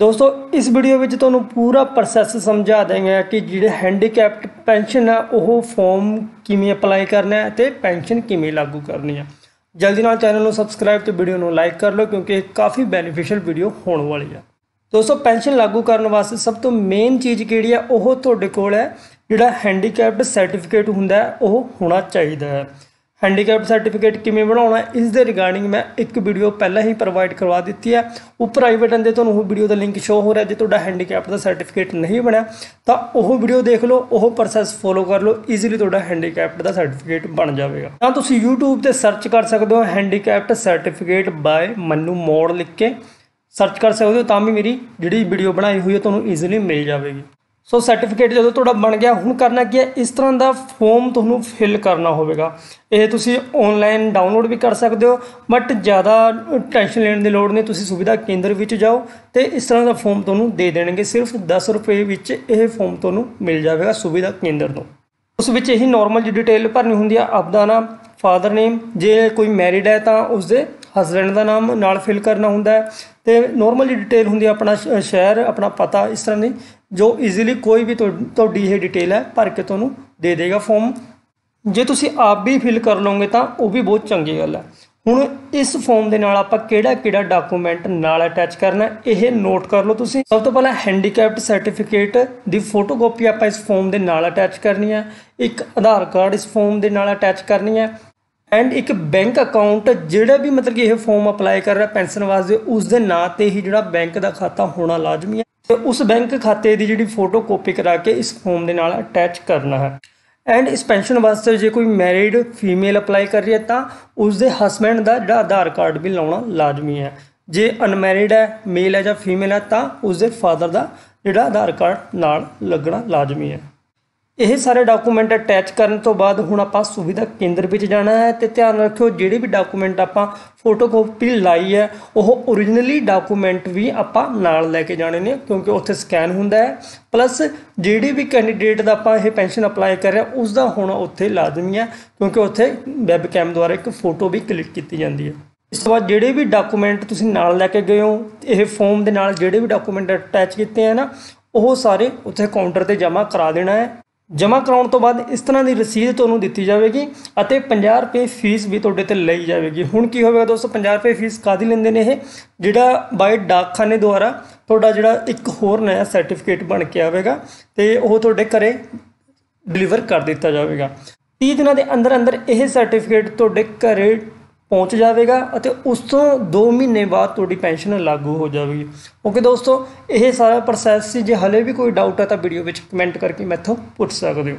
ਦੋਸਤੋ, ਇਸ ਵੀਡੀਓ ਵਿੱਚ ਤੁਹਾਨੂੰ ਪੂਰਾ ਪ੍ਰੋਸੈਸ ਸਮਝਾ ਦੇਵਾਂਗੇ ਕਿ ਜਿਹੜੇ ਹੈਂਡੀਕੈਪਟ ਪੈਨਸ਼ਨ ਆ, ਉਹ ਫਾਰਮ ਕਿਵੇਂ ਅਪਲਾਈ ਕਰਨਾ ਹੈ ਤੇ ਪੈਨਸ਼ਨ ਕਿਵੇਂ ਲਾਗੂ ਕਰਨੀ ਹੈ ਜਲਦੀ ਨਾਲ ਚੈਨਲ ਨੂੰ ਸਬਸਕ੍ਰਾਈਬ ਤੇ ਵੀਡੀਓ ਨੂੰ ਲਾਈਕ ਕਰ ਲਓ, ਕਿਉਂਕਿ ਇਹ ਕਾਫੀ ਬੈਨੀਫੀਸ਼ੀਅਲ ਵੀਡੀਓ ਹੋਣ ਵਾਲੀ ਹੈ ਦੋਸਤੋ ਪੈਨਸ਼ਨ ਲਾਗੂ ਕਰਨ ਵਾਸਤੇ ਸਭ ਤੋਂ ਮੇਨ ਚੀਜ਼ ਕਿਹੜੀ ਹੈ ਉਹ ਤੁਹਾਡੇ ਕੋਲ ਹੈ। ਜਿਹੜਾ ਹੈਂਡੀਕੈਪਡ ਸਰਟੀਫਿਕੇਟ ਹੁੰਦਾ ਉਹ ਹੋਣਾ ਚਾਹੀਦਾ ਹੈ। ਹੈਂਡੀਕੈਪ ਸਰਟੀਫਿਕੇਟ ਕਿਵੇਂ ਬਣਾਉਣਾ ਇਸ ਦੇ ਰਿਗਾਰਡਿੰਗ ਮੈਂ ਇੱਕ ਵੀਡੀਓ ਪਹਿਲਾਂ ਹੀ ਪ੍ਰੋਵਾਈਡ ਕਰਵਾ ਦਿੱਤੀ ਹੈ। ਉੱਪਰ ਆਈ ਬਟਨ ਤੇ ਤੁਹਾਨੂੰ ਉਹ ਵੀਡੀਓ ਦਾ ਲਿੰਕ ਸ਼ੋ ਹੋ ਰਿਹਾ, ਜੇ ਤੁਹਾਡਾ ਹੈਂਡੀਕੈਪ ਦਾ ਸਰਟੀਫਿਕੇਟ ਨਹੀਂ ਬਣਿਆ, ਤਾਂ ਉਹ ਵੀਡੀਓ ਦੇਖ ਲਓ, ਉਹ ਪ੍ਰੋਸੈਸ ਫੋਲੋ ਕਰ ਲਓ ਈਜ਼ੀਲੀ ਤੁਹਾਡਾ ਹੈਂਡੀਕੈਪ ਦਾ ਸਰਟੀਫਿਕੇਟ ਬਣ ਜਾਵੇਗਾ। ਤਾਂ ਤੁਸੀਂ YouTube ਤੇ ਸਰਚ ਕਰ ਸਕਦੇ ਹੋ ਹੈਂਡੀਕੈਪਡ ਸਰਟੀਫਿਕੇਟ ਬਾਏ ਮੰਨੂ ਮੋੜ ਲਿਖ ਕੇ। ਸਰਚ ਕਰ ਸਕਦੇ ਹੋ, ਤਾਂ ਵੀ ਮੇਰੀ ਜਿਹੜੀ ਵੀਡੀਓ ਬਣਾਈ ਹੋਈ ਹੈ, ਤੁਹਾਨੂੰ ਈਜ਼ੀਲੀ ਮਿਲ ਜਾਵੇਗੀ। ਸੋ ਸਰਟੀਫਿਕੇਟ ਜਦੋਂ ਤੁਹਾਡਾ ਬਣ ਗਿਆ, ਹੁਣ ਕਰਨਾ ਕੀ ਹੈ? ਇਸ ਤਰ੍ਹਾਂ ਦਾ ਫਾਰਮ ਤੁਹਾਨੂੰ ਫਿਲ ਕਰਨਾ ਹੋਵੇਗਾ। ਇਹ ਤੁਸੀਂ ਆਨਲਾਈਨ ਡਾਊਨਲੋਡ ਵੀ ਕਰ ਸਕਦੇ ਹੋ ਬਟ ਜ਼ਿਆਦਾ ਟੈਨਸ਼ਨ ਲੈਣ ਦੀ ਲੋੜ ਨਹੀਂ, ਤੁਸੀਂ ਸੁਵਿਧਾ ਕੇਂਦਰ ਵਿੱਚ ਜਾਓ ਤੇ ਇਸ ਤਰ੍ਹਾਂ ਦਾ ਫਾਰਮ ਤੁਹਾਨੂੰ ਦੇ ਦੇਣਗੇ। ਸਿਰਫ 10 ਰੁਪਏ ਵਿੱਚ ਇਹ ਫਾਰਮ ਤੁਹਾਨੂੰ ਮਿਲ ਜਾਵੇਗਾ ਸੁਵਿਧਾ ਕੇਂਦਰ ਤੋਂ। ਉਸ ਵਿੱਚ ਇਹੀ ਨਾਰਮਲ ਜਿਹੀ ਡਿਟੇਲ ਭਰਨੀ ਹੁੰਦੀ ਆ। ਆਪਦਾ ਨਾਮ ਫਾਦਰ ਨੇਮ ਜੇ ਕੋਈ ਮੈਰਿਡ ਹੈ ਤਾਂ ਉਸਦੇ ਹਸਬੈਂਡ ਦਾ ਨਾਮ ਨਾਲ ਫਿਲ ਕਰਨਾ ਹੁੰਦਾ ਹੈ ਤੇ ਨਾਰਮਲ ਜਿਹੀ ਡਿਟੇਲ ਹੁੰਦੀ ਹੈ ਆਪਣਾ ਸ਼- ਸ਼ਹਿਰ, ਆਪਣਾ ਪਤਾ ਇਸ ਤਰ੍ਹਾਂ ਦੀ, ਜੋ ਈਜ਼ੀਲੀ ਕੋਈ ਵੀ ਤੁਹਾਡੀ ਇਹ ਡਿਟੇਲ ਹੈ ਭਰ ਕੇ ਤੁਹਾਨੂੰ ਦੇ ਦੇਗਾ ਫਾਰਮ ਜੇ ਤੁਸੀਂ ਆਪ ਵੀ ਫਿਲ ਕਰ ਲਓਗੇ ਤਾਂ ਉਹ ਵੀ ਬਹੁਤ ਚੰਗੀ ਗੱਲ ਹੈ। ਹੁਣ ਇਸ ਫਾਰਮ ਦੇ ਨਾਲ ਆਪਾਂ ਕਿਹੜਾ ਕਿਹੜਾ ਡਾਕੂਮੈਂਟ ਨਾਲ ਅਟੈਚ ਕਰਨਾ ਇਹ ਨੋਟ ਕਰ ਲਓ ਤੁਸੀਂ। ਸਭ ਤੋਂ ਪਹਿਲਾਂ ਹੈਂਡੀਕੈਪਡ ਸਰਟੀਫਿਕੇਟ ਦੀ ਫੋਟੋਕਾਪੀ ਆਪਾਂ ਇਸ ਫਾਰਮ ਦੇ ਨਾਲ ਅਟੈਚ ਕਰਨੀ ਹੈ। ਇੱਕ ਆਧਾਰ ਕਾਰਡ ਇਸ ਫਾਰਮ ਦੇ ਨਾਲ ਅਟੈਚ ਕਰਨੀ ਹੈ। ਐਂਡ ਇੱਕ ਬੈਂਕ ਅਕਾਊਂਟ ਜਿਹੜਾ ਵੀ ਮਤਲਬ ਕਿ ਇਹ ਫਾਰਮ ਅਪਲਾਈ ਕਰ ਰਿਹਾ ਪੈਨਸ਼ਨ ਵਾਸਤੇ ਉਸ ਦੇ ਨਾਂ ਤੇ ਹੀ ਜਿਹੜਾ ਬੈਂਕ ਦਾ ਖਾਤਾ ਹੋਣਾ ਲਾਜ਼ਮੀ ਹੈ। ਤੇ ਉਸ ਬੈਂਕ ਖਾਤੇ ਦੀ ਜਿਹੜੀ ਫੋਟੋ ਕਾਪੀ ਕਰਾ ਕੇ ਇਸ ਫਾਰਮ ਦੇ ਨਾਲ ਅਟੈਚ ਕਰਨਾ ਹੈ। ਐਂਡ ਇਸ ਪੈਨਸ਼ਨ ਵਾਸਤੇ ਜੇ ਕੋਈ ਮੈਰਿਡ ਫੀਮੇਲ ਅਪਲਾਈ ਕਰ ਰਹੀ ਹੈ, ਤਾਂ ਉਸ ਦੇ ਹਸਬੈਂਡ ਦਾ ਜਿਹੜਾ ਆਧਾਰ ਕਾਰਡ ਵੀ ਲਾਉਣਾ ਲਾਜ਼ਮੀ ਹੈ। ਜੇ ਅਨਮੈਰਿਡ ਹੈ ਮੇਲ ਹੈ ਜਾਂ ਫੀਮੇਲ ਹੈ, ਤਾਂ ਉਸ ਦੇ ਫਾਦਰ ਦਾ ਜਿਹੜਾ ਆਧਾਰ ਕਾਰਡ ਨਾਲ ਲੱਗਣਾ ਲਾਜ਼ਮੀ ਹੈ। ਇਹ ਸਾਰੇ ਡਾਕੂਮੈਂਟ ਅਟੈਚ ਕਰਨ ਤੋਂ ਬਾਅਦ ਹੁਣ ਆਪਾਂ ਸੁਵਿਧਾ ਕੇਂਦਰ ਵਿੱਚ ਜਾਣਾ ਹੈ ਤੇ ਧਿਆਨ ਰੱਖਿਓ, ਜਿਹੜੇ ਵੀ ਡਾਕੂਮੈਂਟ ਆਪਾਂ ਫੋਟੋਕਾਪੀ ਲਾਈ ਹੈ, ਉਹ ਓਰੀਜਨਲੀ ਡਾਕੂਮੈਂਟ ਵੀ ਆਪਾਂ ਨਾਲ ਲੈ ਕੇ ਜਾਣੇ ਨੇ, ਕਿਉਂਕਿ ਉੱਥੇ ਸਕੈਨ ਹੁੰਦਾ ਹੈ। ਪਲੱਸ ਜਿਹੜੀ ਵੀ ਕੈਂਡੀਡੇਟ ਦਾ ਆਪਾਂ ਇਹ ਪੈਨਸ਼ਨ ਅਪਲਾਈ ਕਰ ਰਿਹਾ ਹਾਂ, ਉਸ ਦਾ ਹੋਣਾ ਉੱਥੇ ਲਾਜ਼ਮੀ ਹੈ, ਕਿਉਂਕਿ ਉੱਥੇ ਵੈਬ ਕੈਮ ਦੁਆਰਾ ਇੱਕ ਫੋਟੋ ਵੀ ਕਲਿੱਕ ਕੀਤੀ ਜਾਂਦੀ ਹੈ। ਇਸ ਤੋਂ ਬਾਅਦ ਜਿਹੜੇ ਵੀ ਡਾਕੂਮੈਂਟ ਤੁਸੀਂ ਨਾਲ ਲੈ ਕੇ ਗਏ ਹੋ, ਇਹ ਫਾਰਮ ਦੇ ਨਾਲ ਜਿਹੜੇ ਵੀ ਡਾਕੂਮੈਂਟ ਅਟੈਚ ਕੀਤੇ ਆ ਨਾ, ਉਹ ਸਾਰੇ ਉੱਥੇ ਕਾਊਂਟਰ ਤੇ ਜਮ੍ਹਾਂ ਕਰਾ ਦੇਣਾ ਹੈ। ਜਮ੍ਹਾਂ ਕਰਾਉਣ ਤੋਂ ਬਾਅਦ ਇਸ ਤਰ੍ਹਾਂ ਦੀ ਰਸੀਦ ਤੁਹਾਨੂੰ ਦਿੱਤੀ ਜਾਵੇਗੀ ਅਤੇ 50 ਰੁਪਏ ਫੀਸ ਵੀ ਤੁਹਾਡੇ ਤੇ ਲਈ ਜਾਵੇਗੀ। ਹੁਣ ਕੀ ਹੋਵੇਗਾ ਦੋਸਤੋ? 50 ਰੁਪਏ ਫੀਸ ਕਾਦੀ ਲੈਂਦੇ ਨੇ ਇਹ? ਜਿਹੜਾ ਬਾਈ ਡਾਕਖਾਨੇ ਦੁਆਰਾ ਤੁਹਾਡਾ ਜਿਹੜਾ ਇੱਕ ਹੋਰ ਨਵਾਂ ਸਰਟੀਫਿਕੇਟ ਬਣ ਕੇ ਆਵੇਗਾ ਤੇ ਉਹ ਤੁਹਾਡੇ ਘਰੇ ਡਿਲੀਵਰ ਕਰ ਦਿੱਤਾ ਜਾਵੇਗਾ। 30 ਦਿਨਾਂ ਦੇ ਅੰਦਰ ਅੰਦਰ ਇਹ ਸਰਟੀਫਿਕੇਟ ਤੁਹਾਡੇ ਘਰੇ ਪਹੁੰਚ ਜਾਵੇਗਾ ਅਤੇ ਉਸ ਤੋਂ 2 ਮਹੀਨੇ ਬਾਅਦ ਤੁਹਾਡੀ ਪੈਨਸ਼ਨ ਲਾਗੂ ਹੋ ਜਾਵੇਗੀ। ਓਕੇ ਦੋਸਤੋ, ਇਹ ਸਾਰਾ ਪ੍ਰੋਸੈਸ ਸੀ। ਜੇ ਹਲੇ ਵੀ ਕੋਈ ਡਾਊਟ ਹੈ ਤਾਂ ਵੀਡੀਓ ਵਿੱਚ ਕਮੈਂਟ ਕਰਕੇ ਮੈਥੋਂ ਪੁੱਛ ਸਕਦੇ ਹੋ।